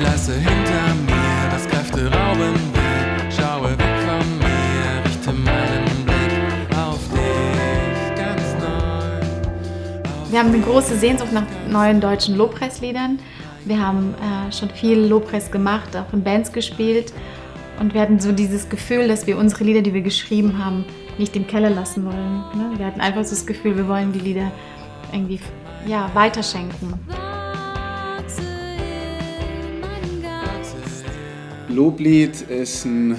Ich lasse hinter mir das Kräfterauben weg, schaue weg von mir, richte meinen Blick auf dich ganz neu. Wir haben eine große Sehnsucht nach neuen deutschen Lobpreisliedern. Wir haben äh, schon viel Lobpreis gemacht, auch in Bands gespielt. Und wir hatten so dieses Gefühl, dass wir unsere Lieder, die wir geschrieben haben, nicht im Keller lassen wollen. Ne? Wir hatten einfach so das Gefühl, wir wollen die Lieder irgendwie ja, weiterschenken. Loblied ist ein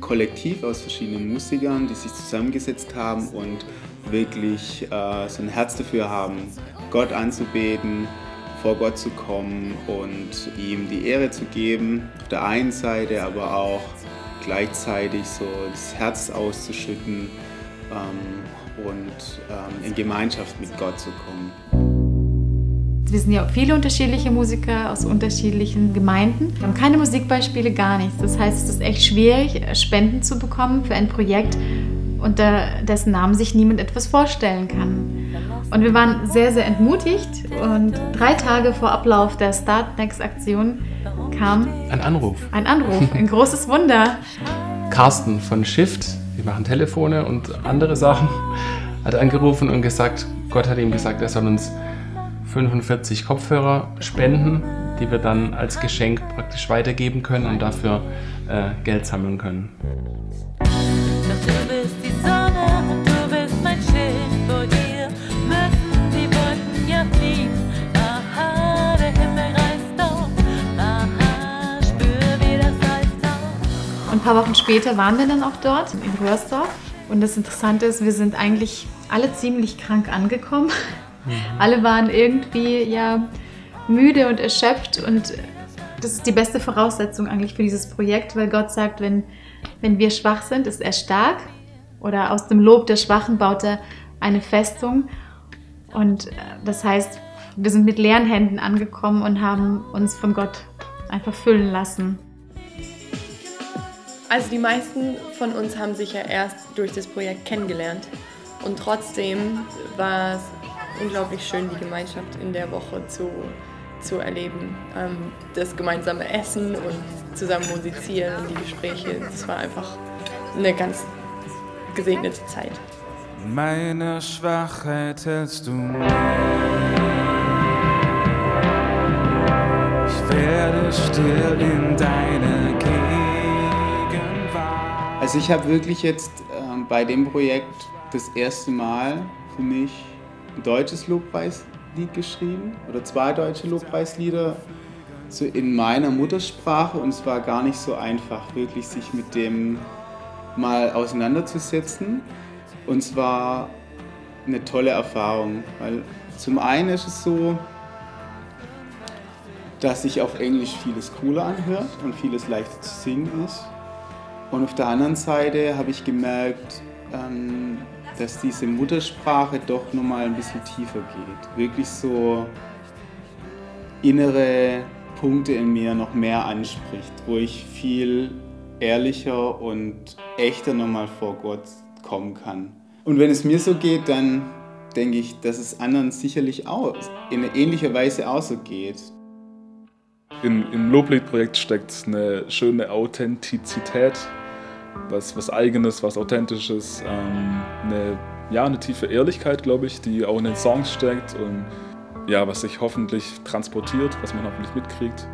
Kollektiv aus verschiedenen Musikern, die sich zusammengesetzt haben und wirklich äh, so ein Herz dafür haben, Gott anzubeten, vor Gott zu kommen und ihm die Ehre zu geben. Auf der einen Seite aber auch gleichzeitig so das Herz auszuschütten ähm, und ähm, in Gemeinschaft mit Gott zu kommen. Wir sind ja viele unterschiedliche Musiker aus unterschiedlichen Gemeinden. Wir haben keine Musikbeispiele, gar nichts. Das heißt, es ist echt schwierig, Spenden zu bekommen für ein Projekt, unter dessen Namen sich niemand etwas vorstellen kann. Und wir waren sehr, sehr entmutigt und drei Tage vor Ablauf der Start Next Aktion kam ein Anruf. Ein Anruf, ein großes Wunder. Carsten von Shift, die machen Telefone und andere Sachen, hat angerufen und gesagt, Gott hat ihm gesagt, er soll uns 45 Kopfhörer spenden, die wir dann als Geschenk praktisch weitergeben können und dafür äh, Geld sammeln können. Doch du bist die Sonne und du bist mein Schild. Vor dir müssen die Wolken ja fliegen. Aha, der Himmel reißt auf. Aha, spür, wie das heißt auf. Und ein paar Wochen später waren wir dann auch dort in Röhrsdorf. Und das Interessante ist, wir sind eigentlich alle ziemlich krank angekommen. Alle waren irgendwie ja müde und erschöpft und das ist die beste Voraussetzung eigentlich für dieses Projekt, weil Gott sagt, wenn, wenn wir schwach sind, ist er stark oder aus dem Lob der Schwachen baut er eine Festung und äh, das heißt, wir sind mit leeren Händen angekommen und haben uns von Gott einfach füllen lassen. Also die meisten von uns haben sich ja erst durch das Projekt kennengelernt. Und trotzdem war es unglaublich schön, die Gemeinschaft in der Woche zu, zu erleben. Ähm, das gemeinsame Essen und zusammen musizieren und die Gespräche. Das war einfach eine ganz gesegnete Zeit. Meine Schwachheit hältst du mir. Ich werde still in deine Gegenwart. Also ich habe wirklich jetzt ähm, bei dem Projekt das erste Mal für mich ein deutsches Lobpreislied geschrieben oder zwei deutsche Lobpreislieder so in meiner Muttersprache und es war gar nicht so einfach, wirklich sich mit dem mal auseinanderzusetzen. Und es war eine tolle Erfahrung, weil zum einen ist es so, dass sich auf Englisch vieles cooler anhört und vieles leichter zu singen ist. Und auf der anderen Seite habe ich gemerkt, ähm, dass diese Muttersprache doch nochmal ein bisschen tiefer geht. Wirklich so innere Punkte in mir noch mehr anspricht, wo ich viel ehrlicher und echter nochmal vor Gott kommen kann. Und wenn es mir so geht, dann denke ich, dass es anderen sicherlich auch in ähnlicher Weise auch so geht. In, Im Loblied-Projekt steckt eine schöne Authentizität, was, was Eigenes, was Authentisches, ähm, eine, ja, eine tiefe Ehrlichkeit, glaube ich, die auch in den Songs steckt und ja, was sich hoffentlich transportiert, was man hoffentlich mitkriegt.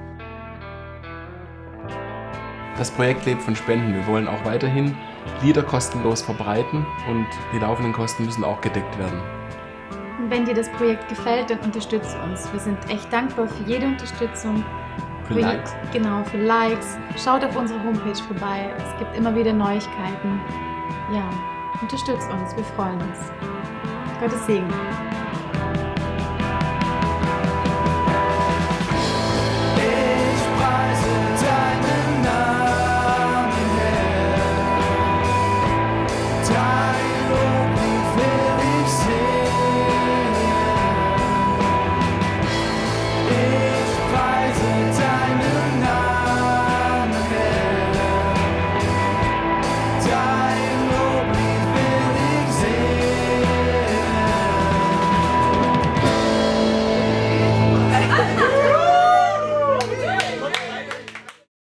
Das Projekt lebt von Spenden. Wir wollen auch weiterhin Lieder kostenlos verbreiten und die laufenden Kosten müssen auch gedeckt werden. Wenn dir das Projekt gefällt, dann unterstütze uns. Wir sind echt dankbar für jede Unterstützung. Für Likes. Genau, für Likes. Schaut auf unsere Homepage vorbei. Es gibt immer wieder Neuigkeiten. Ja, unterstützt uns. Wir freuen uns. Gottes Segen.